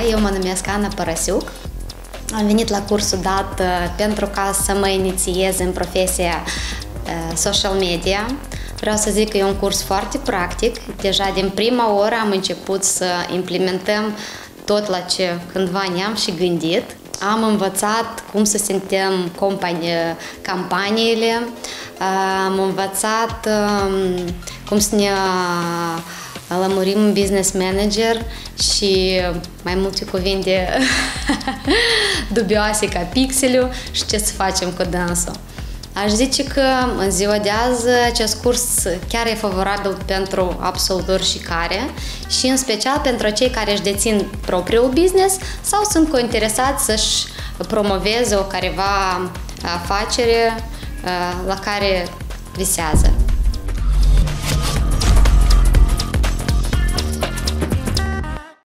bună! Eu mă numesc Ana Părăsiuc. Am venit la cursul dat uh, pentru ca să mă inițiez în profesia uh, social media. Vreau să zic că e un curs foarte practic. Deja din prima oră am început să implementăm tot la ce cândva ne-am și gândit. Am învățat cum să suntem companie, campaniile, am învățat um, cum să ne lămurim un business manager și mai multe cuvinte dubioase ca pixeliu și ce să facem cu dânsul. Aș zice că în ziua de azi acest curs chiar e favorabil pentru absolut oricare și în special pentru cei care își dețin propriul business sau sunt cointeresați să-și promoveze o careva afacere uh, la care visează.